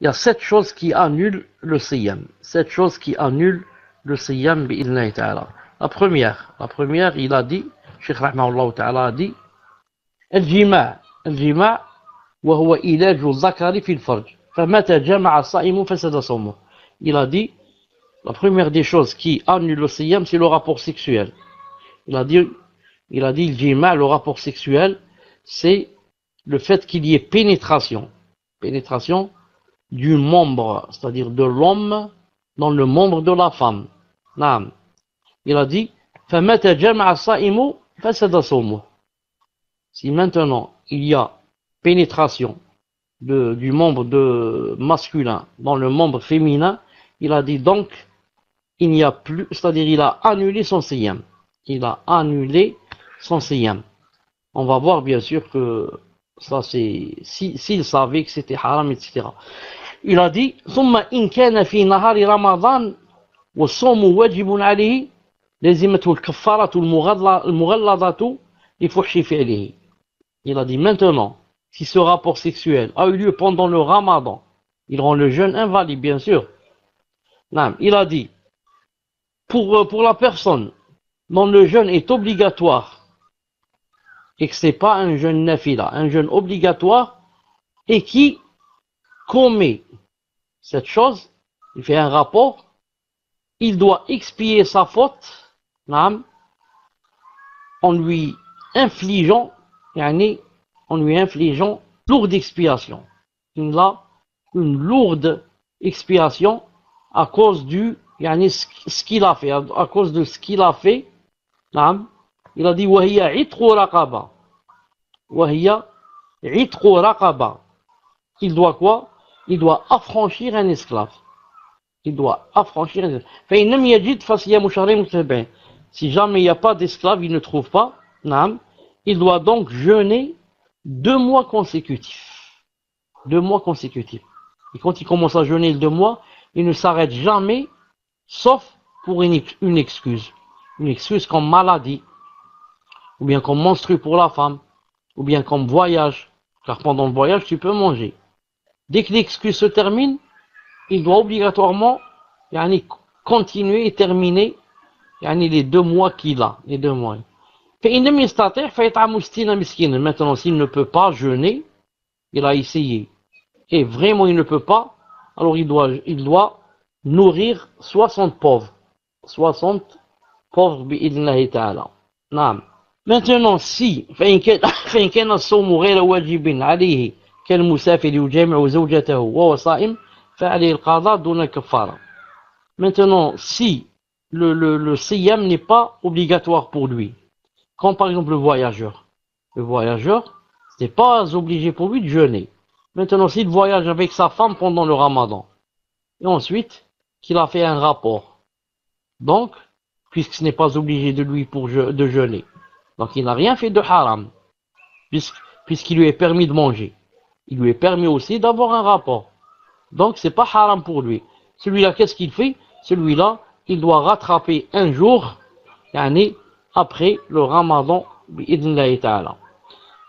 il y a sept choses qui annulent le siyam. Sept choses qui annulent le siyam ta'ala. La première, la première, il a dit, Cheikh Rahmahullah ta'ala a dit, الجماع الجماع وهو إيلاج الذكر في الفرج فمتى جمع الصائم فسد صومه il a dit la première des choses qui annule le siyam c'est le rapport sexuel il a dit il a dit le jima le rapport sexuel c'est le fait qu'il y ait pénétration pénétration du membre, c'est-à-dire de l'homme, dans le membre de la femme. Il a dit Si maintenant il y a pénétration du membre de masculin dans le membre féminin, il a dit donc il n'y a plus, c'est-à-dire il a annulé son siyam. Il a annulé son siyam. On va voir bien sûr que ça c'est s'il savait que c'était haram, etc Il a dit, ثم إن كان في نهار رمضان والصوم واجب عليه لزمته الكفارة المغلظة لفحش فعله il a dit maintenant, si ce rapport sexuel a eu lieu pendant le ramadan, il rend le jeûne invalide, bien sûr. Non, il a dit, pour, euh, pour la personne dont le jeûne est obligatoire, et que ce n'est pas un jeûne nafila, un jeûne obligatoire, et qui commet cette chose, il fait un rapport, il doit expier sa faute en lui infligeant, en lui infligeant lourde expiation. Il a une lourde expiation à cause du ce qu'il a fait, à cause de ce qu'il a fait. Il a dit Il doit quoi? il doit affranchir un esclave. Il doit affranchir un esclave. Si jamais il n'y a pas d'esclave, il ne trouve pas, il doit donc jeûner deux mois consécutifs. Deux mois consécutifs. Et quand il commence à jeûner deux mois, il ne s'arrête jamais, sauf pour une, excuse. Une excuse comme maladie, ou bien comme monstru pour la femme, ou bien comme voyage. Car pendant le voyage, tu peux manger Dès que l'excuse se termine, il doit obligatoirement continuer et terminer les deux mois qu'il a, les deux mois. Maintenant, s'il ne peut pas jeûner, il a essayé, et vraiment il ne peut pas, alors il doit, il doit nourrir 60 pauvres. 60 pauvres, ta'ala. Maintenant, si, فإن كان الصوم غير واجب عليه كالمسافر يجامع زوجته وهو صائم فعليه القضاء دون الكفارة. Maintenant, si le, le, le siyam n'est pas obligatoire pour lui, comme par exemple le voyageur. Le voyageur, n'est pas obligé pour lui de jeûner. Maintenant, s'il voyage avec sa femme pendant le ramadan, et ensuite qu'il a fait un rapport, donc, puisque ce n'est pas obligé de lui pour de jeûner, donc il n'a rien fait de haram, puisqu'il lui est permis de manger. il lui est permis aussi d'avoir un rapport. Donc c'est pas haram pour lui. Celui-là, qu'est-ce qu'il fait? Celui-là, il doit rattraper un jour, yani après le ramadan,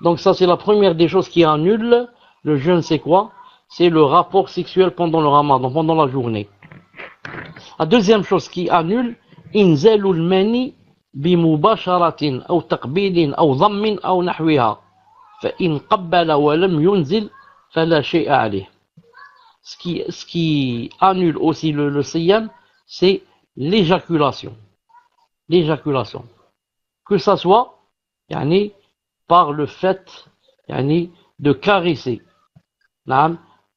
Donc ça c'est la première des choses qui annule le jeûne, c'est quoi? C'est le rapport sexuel pendant le ramadan, pendant la journée. La deuxième chose qui annule, inzalul mani bimubasharatin ou taqbidin ou dhammin ou nahwiha. فإن قبل ولم ينزل فلا شيء عليه ce qui, ce qui annule aussi le, le siyam c'est l'éjaculation l'éjaculation que ça soit yani, par le fait yani, de caresser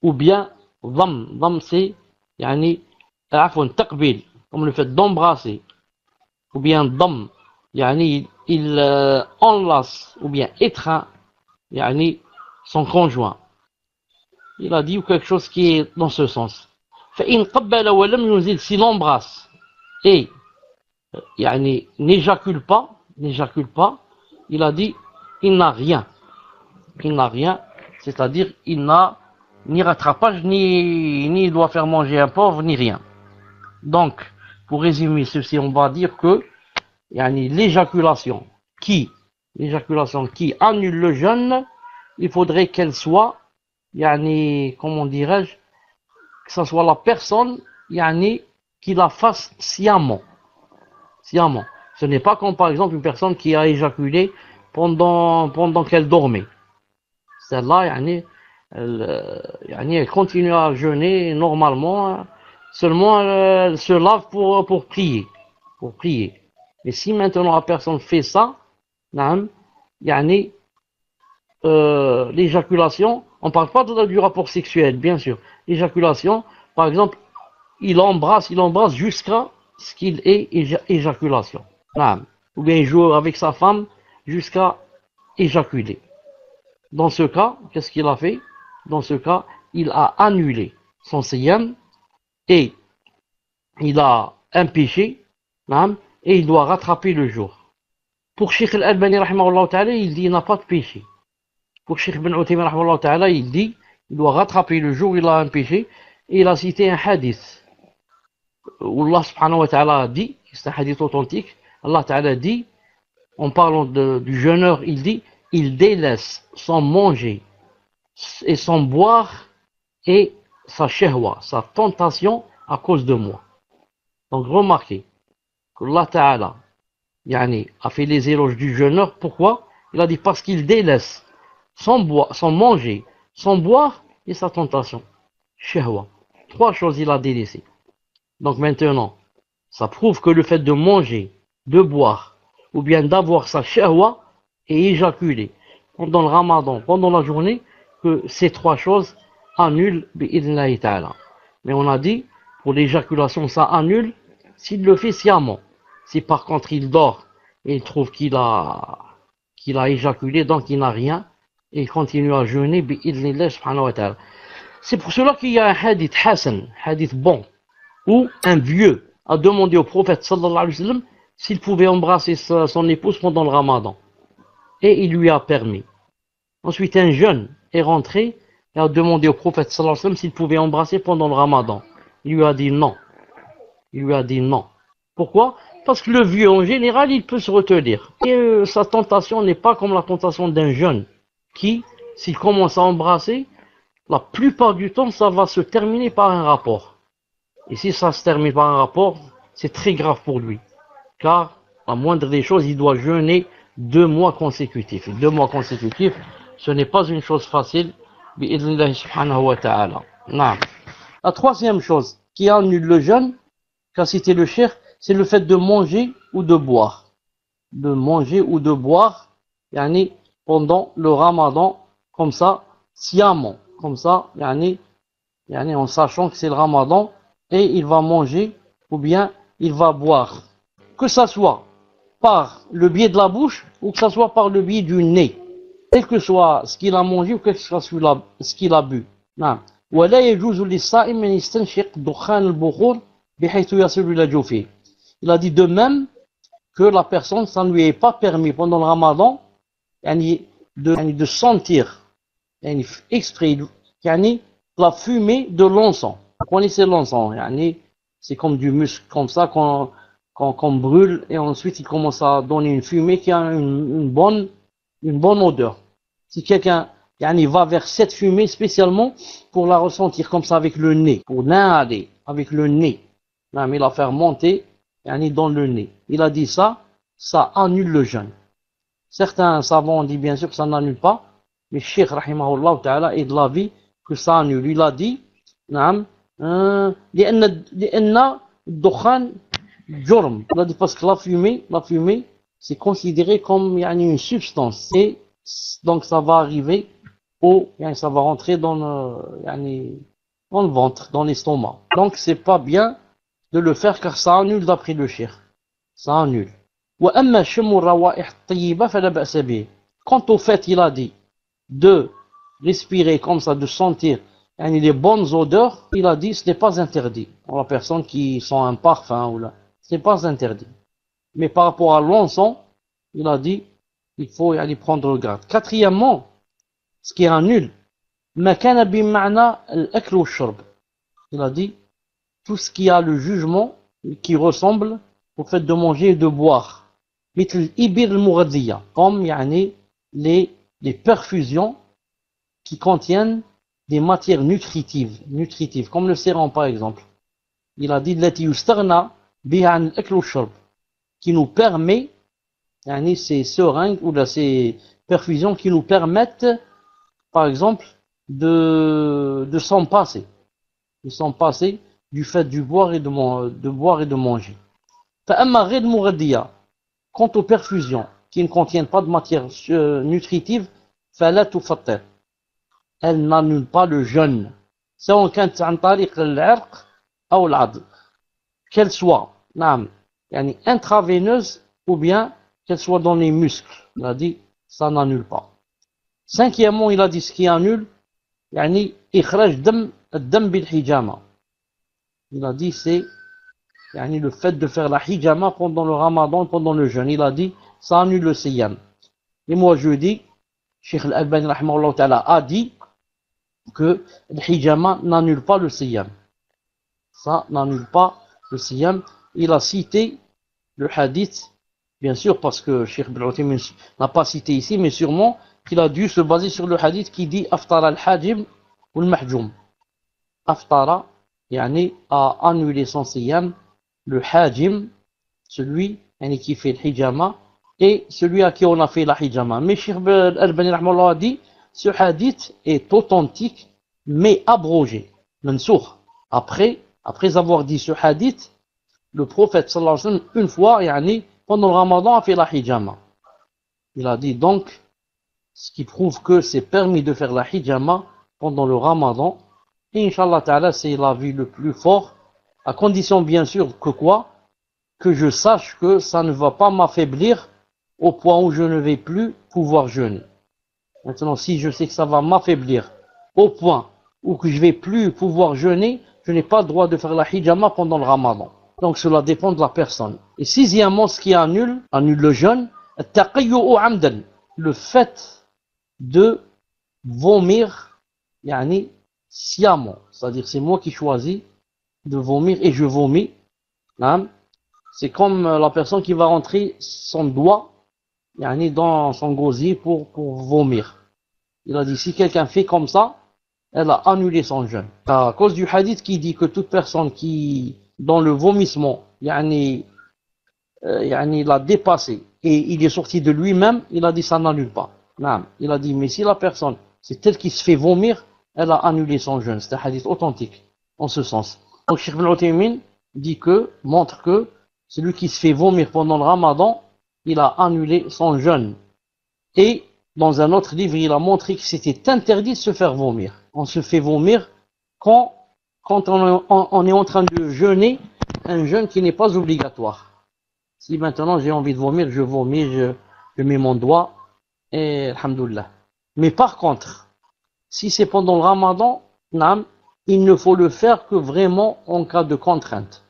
ou bien dham, dham c'est yani, taqbil, comme le fait d'embrasser ou bien dham yani, il euh, enlace ou bien étreint yani, son conjoint il a dit quelque chose qui est dans ce sens s'il embrasse et yani, n'éjacule pas n'éjacule pas, il a dit il n'a rien. Il n'a rien, c'est-à-dire il n'a ni rattrapage, ni, ni il doit faire manger un pauvre, ni rien. Donc, pour résumer ceci, on va dire que l'éjaculation qui, l'éjaculation qui annule le jeûne, il faudrait qu'elle soit, yani, comment dirais-je, que ce soit la personne yani, qui la fasse sciemment. Sciemment. Ce n'est pas comme par exemple une personne qui a éjaculé pendant, pendant qu'elle dormait. Celle-là, yani, elle, euh, yani, elle continue à jeûner normalement, seulement elle se lave pour, pour prier. Pour prier. Mais si maintenant la personne fait ça, euh, l'éjaculation, on ne parle pas de, du rapport sexuel, bien sûr. L'éjaculation, par exemple, il embrasse, il embrasse jusqu'à ce qu'il ait éjaculation. Ou bien il joue avec sa femme jusqu'à éjaculer. Dans ce cas, qu'est-ce qu'il a fait? Dans ce cas, il a annulé son siyam et il a un péché et il doit rattraper le jour. Pour Sheikh al-Albani, il dit il n'a pas de péché. Pour Sheikh Ben Utaymi, il dit il doit rattraper le jour où il a un péché et il a cité un hadith où Allah subhanahu wa ta'ala dit, c'est un hadith authentique, Allah ta'ala dit, en parlant du jeûneur, il dit, il délaisse son manger et son boire et sa shahwa, sa tentation à cause de moi. Donc remarquez que Allah Ta'ala yani, a fait les éloges du jeûneur. Pourquoi? Il a dit parce qu'il délaisse son, boire, son manger, son boire et sa tentation. Shahwa. Trois choses il a délaissé. Donc maintenant, ça prouve que le fait de manger, de boire, ou bien d'avoir sa shahwa et éjaculer pendant le ramadan, pendant la journée, que ces trois choses annulent. Mais on a dit, pour l'éjaculation, ça annule s'il le fait sciemment. Si par contre il dort et il trouve qu'il a, qu'il a éjaculé, donc il n'a rien, et il continue à jeûner, C'est pour cela qu'il y a un hadith Hassan, hadith bon, où un vieux a demandé au prophète sallallahu alayhi wa sallam s'il pouvait embrasser son épouse pendant le ramadan. Et il lui a permis. Ensuite, un jeune est rentré et a demandé au prophète sallallahu alayhi wa sallam s'il pouvait embrasser pendant le ramadan. Il lui a dit non. Il lui a dit non. Pourquoi? Parce que le vieux, en général, il peut se retenir. Et euh, sa tentation n'est pas comme la tentation d'un jeune qui, s'il commence à embrasser, la plupart du temps, ça va se terminer par un rapport. Et si ça se termine par un rapport, c'est très grave pour lui. Car, à moindre des choses, il doit jeûner deux mois consécutifs. Et deux mois consécutifs, ce n'est pas une chose facile. La troisième chose qui annule le jeûne, qu'a cité le cher, c'est le fait de manger ou de boire. De manger ou de boire, yani, pendant le ramadan, comme ça, sciemment, comme ça, yani, yani, en sachant que c'est le ramadan, et il va manger ou bien il va boire. Que ça soit par le biais de la bouche ou que ça soit par le biais du nez. Quel que soit ce qu'il a mangé ou quel que soit ce qu'il a bu. ولا يجوز للصائم أن يستنشق دخان البخور بحيث يصل إلى جوفه. il a dit de même que la personne, ça ne lui est pas permis pendant le ramadan de, de sentir exprès la fumée de l'encens. Vous connaissez l'encens, c'est comme du muscle comme ça qu'on brûle et ensuite il commence à donner une fumée qui a une, bonne, une bonne odeur. Si quelqu'un va vers cette fumée spécialement pour la ressentir comme ça avec le nez, pour l'inhaler avec le nez, il la faire monter dans le nez. Il a dit ça, ça annule le jeûne. Certains savants ont dit bien sûr que ça n'annule pas, mais Cheikh Rahimahullah Ta'ala est de l'avis que ça annule. Il a dit, euh, il a dit parce que la fumée, la fumée, c'est considéré comme une substance. Et donc ça va arriver au, ça va rentrer dans le, dans le ventre, dans l'estomac. Donc c'est pas bien de le faire car ça annule d'après le shir. Ça annule. Quant au fait, il a dit de respirer comme ça, de sentir les bonnes odeurs, il a dit ce n'est pas interdit. Pour la personne qui sent un parfum, ou là, ce n'est pas interdit. Mais par rapport à l'encens, il a dit il faut aller prendre le garde. Quatrièmement, ce qui est nul, il a dit tout ce qui a le jugement qui ressemble au fait de manger et de boire. Comme les, les perfusions qui contiennent des matières nutritives, nutritives, comme le sérum par exemple. Il a dit qui nous permet, ces seringues ou ces perfusions qui nous permettent, par exemple, de, de s'en passer. De s'en passer du fait du boire et de, de boire et de manger. Quant aux perfusions qui ne contiennent pas de matière euh, nutritive, elle n'annule pas le jeûne. Qu'elle soit intraveineuse ou bien qu'elle soit dans les muscles. Il a dit, ça n'annule pas. Cinquièmement, il a dit ce qui annule, يعني إخراج دم الدم بالحجامة. il a dit c'est le fait de faire la hijama pendant le ramadan, pendant le jeûne. Il a dit ça annule le siyam. Et moi je dis, Sheikh Al-Albani a dit que le hijama n'annule pas le siyam. Ça n'annule pas le siyam. Il a cité le hadith, bien sûr parce que Sheikh Al-Albani n'a pas cité ici, mais sûrement qu'il a dû se baser sur le hadith qui dit Aftara al-Hajim ou al-Mahjum. Aftara yani, a annulé son siyam, le hajim, celui qui fait le hijama, et celui à qui on a fait la hijama. Mais Cheikh al-Bani a dit, ce hadith est authentique, mais abrogé. Après, après avoir dit ce hadith, le prophète sallallahu alayhi wa une fois, yani, pendant le ramadan, a fait la hijama. Il a dit donc, ce qui prouve que c'est permis de faire la hijama pendant le ramadan. Et Inch'Allah Ta'ala, c'est la vie le plus fort, à condition bien sûr que quoi? Que je sache que ça ne va pas m'affaiblir au point où je ne vais plus pouvoir jeûner. Maintenant, si je sais que ça va m'affaiblir au point où que je vais plus pouvoir jeûner, je n'ai pas le droit de faire la hijama pendant le ramadan. Donc cela dépend de la personne. Et sixièmement, ce qui annule, annule le jeûne, le fait de vomir, yani, sciemment. C'est-à-dire, c'est moi qui choisis de vomir et je vomis. Hein. C'est comme euh, la personne qui va rentrer son doigt yani, dans son gosier pour, pour vomir. Il a dit, si quelqu'un fait comme ça, elle a annulé son jeûne. À cause du hadith qui dit que toute personne qui, dans le vomissement, yani, euh, l'a dépassé et il est sorti de lui-même, il a dit ça n'annule pas. Il a dit, mais si la personne, c'est elle qui se fait vomir, elle a annulé son jeûne. C'est un hadith authentique, en ce sens. Donc, Sheikh Ibn dit que, montre que, celui qui se fait vomir pendant le ramadan, il a annulé son jeûne. Et, dans un autre livre, il a montré que c'était interdit de se faire vomir. On se fait vomir quand, quand on, est en train de jeûner un jeûne qui n'est pas obligatoire. Si maintenant j'ai envie de vomir, je vomis, je, je mets mon doigt et alhamdoulilah. Mais par contre, si c'est pendant le ramadan, il ne faut le faire que vraiment en cas de contrainte.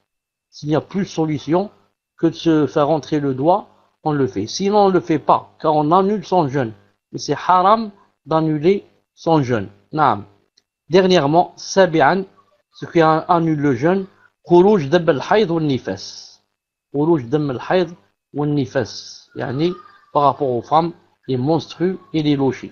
S'il n'y a plus de solution que de se faire entrer le doigt, on le fait. Sinon, on ne le fait pas, car on annule son jeûne. Et c'est haram d'annuler son jeûne. Naam. Dernièrement, sabi'an, ce qui annule le jeûne, khuruj dam al-hayd nifas. Khuruj al-hayd par rapport aux femmes, les monstrues et les lochis.